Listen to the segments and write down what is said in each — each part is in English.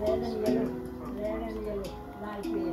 Red and yellow red and yellow लाल पीले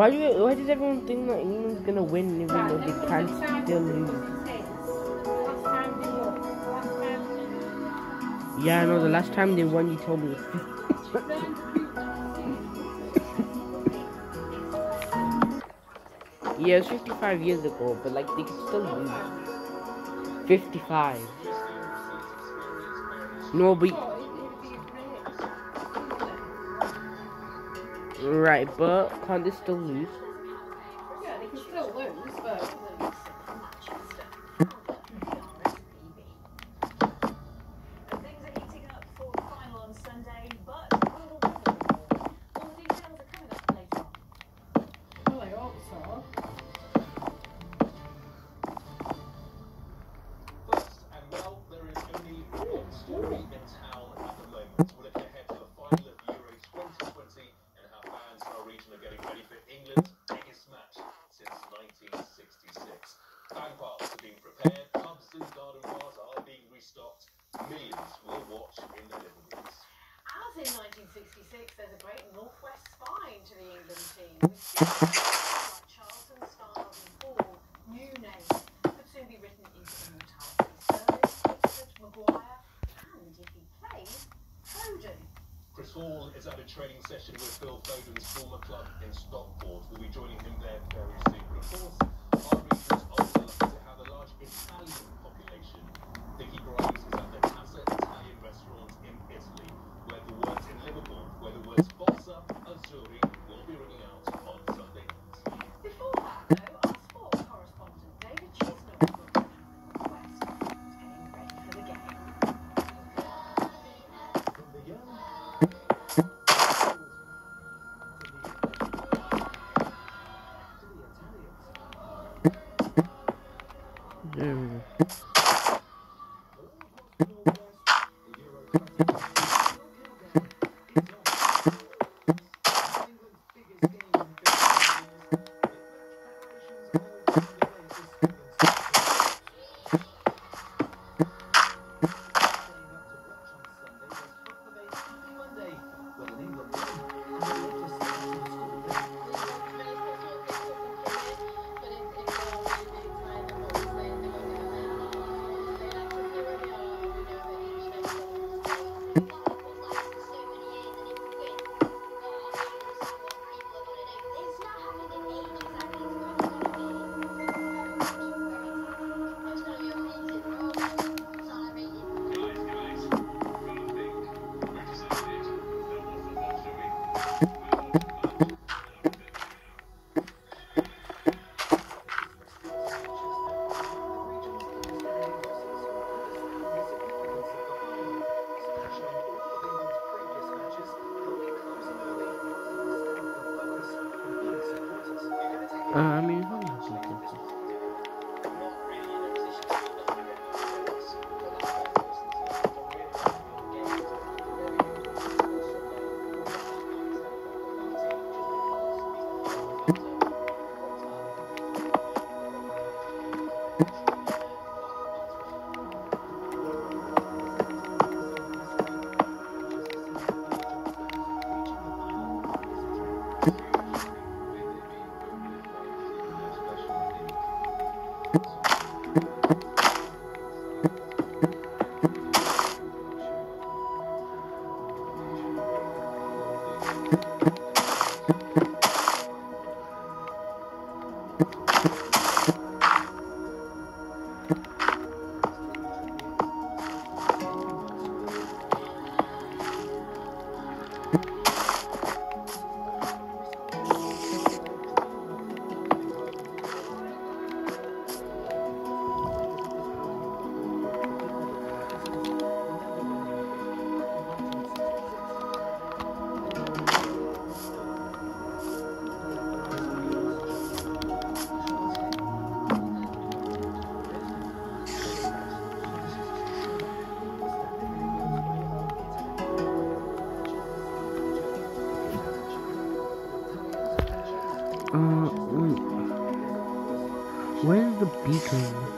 Why do why does everyone think that England's gonna win even though they can't still lose? Yeah, I know. The last time they won, you told me. yeah, it was 55 years ago, but like they could still lose. 55. No, but. Right, but can they still lose? Mm-hmm. Where's the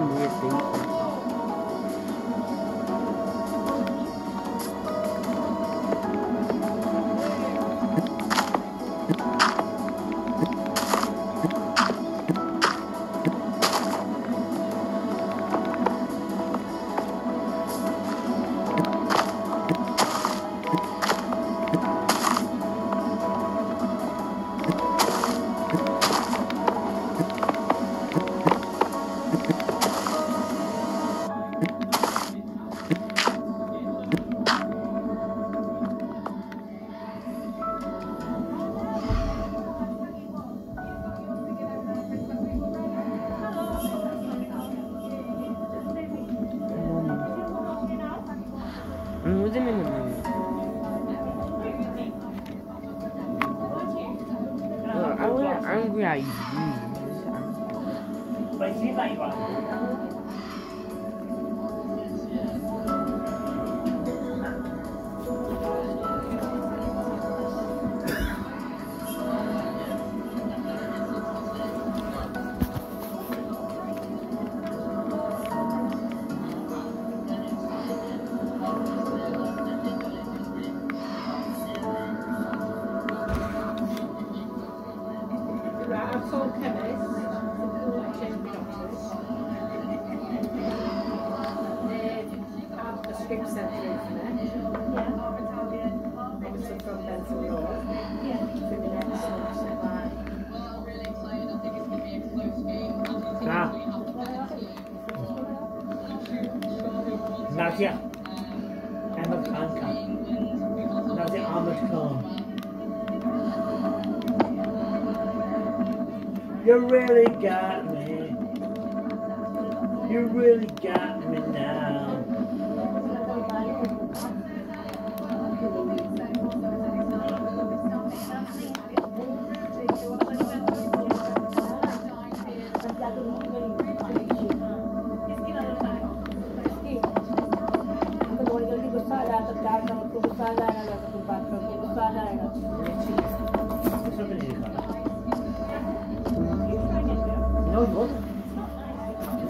Some weird things. I wasn't in the mood. Uh, I wasn't angry at you. Nadia. Emma Kanka. Nadia Khan. You really got me. You really got me now.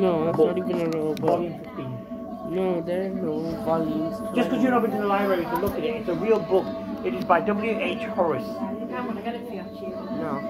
No, that's not even a real book. Volume 15. No, there are no volumes. Just because you're not been to the library to look at it, it's a real book. It is by W.H. Horace. I'm gonna get it for you. No.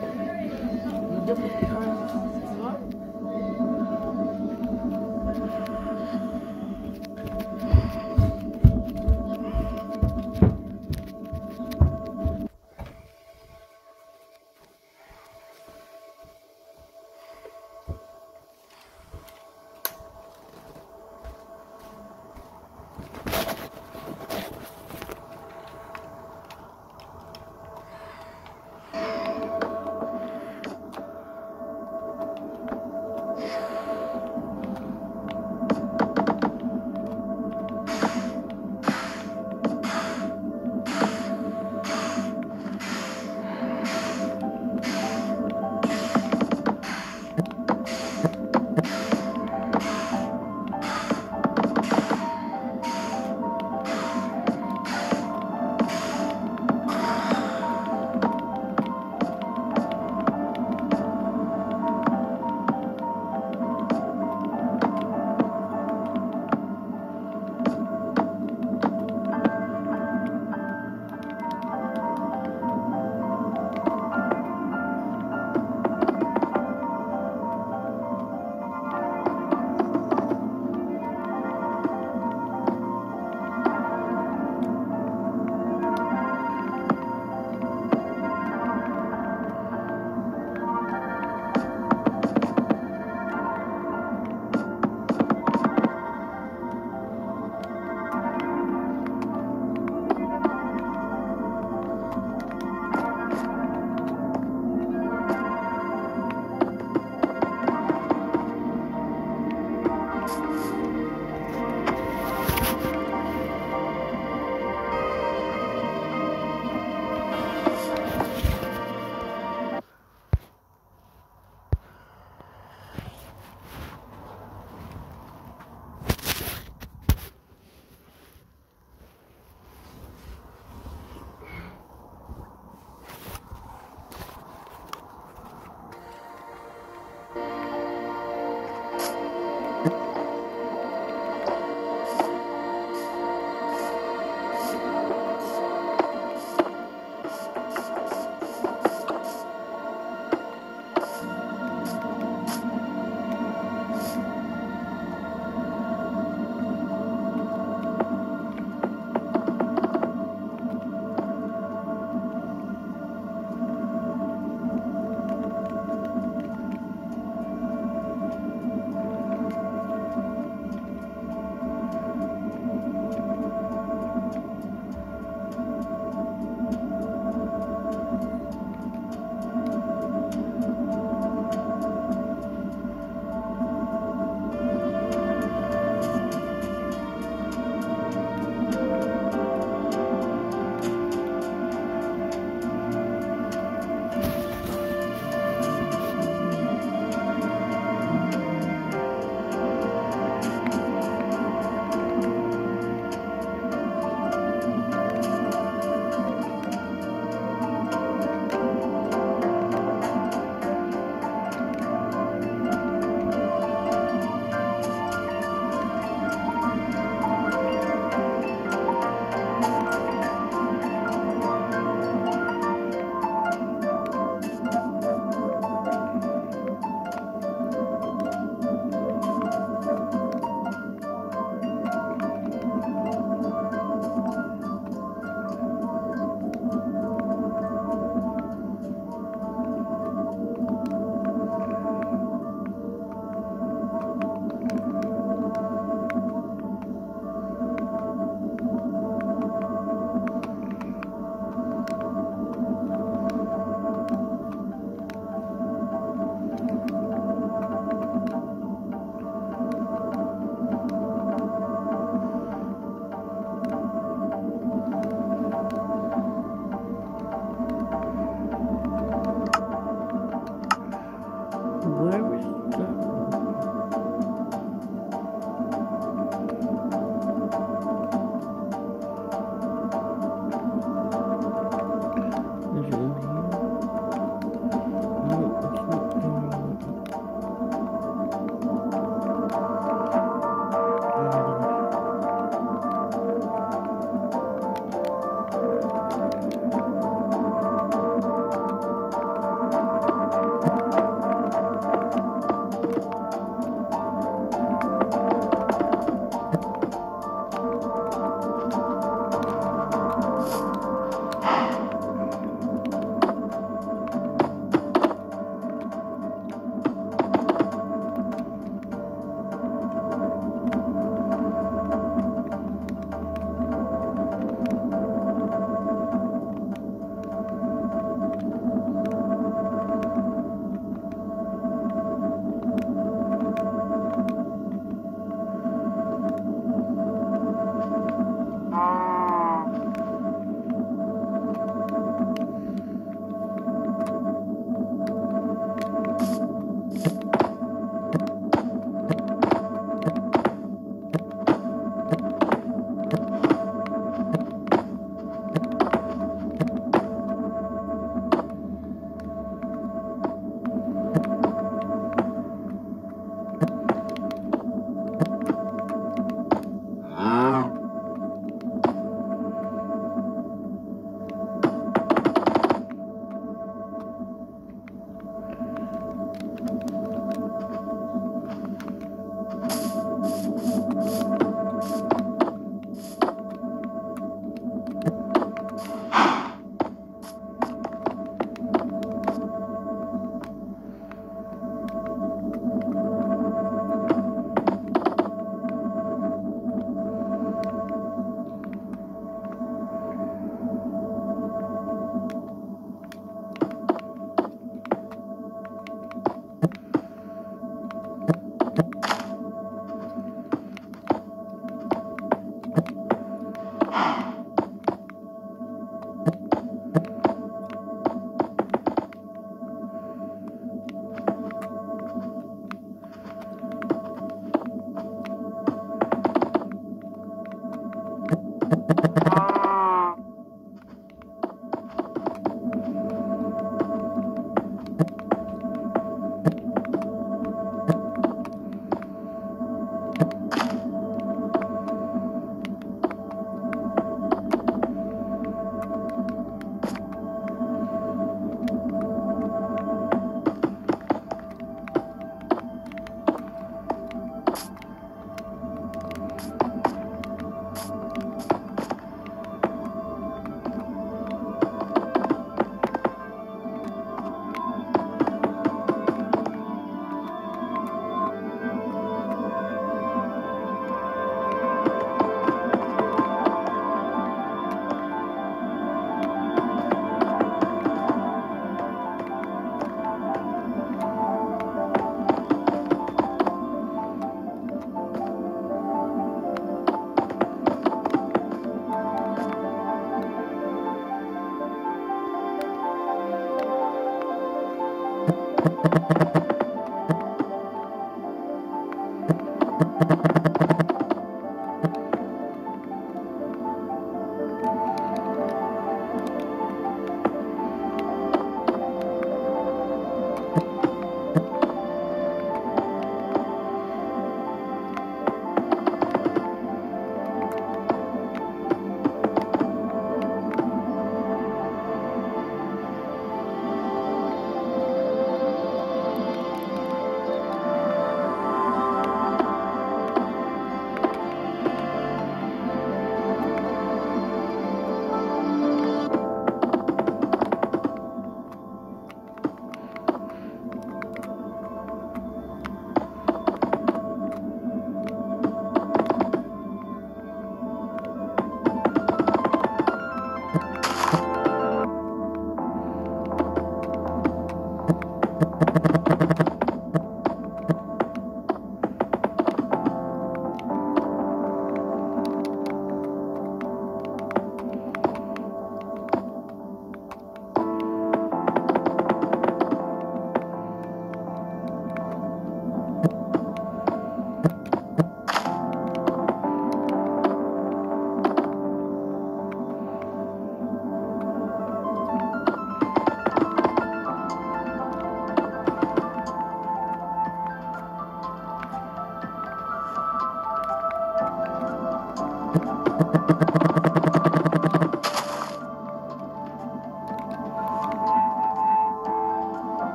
Thank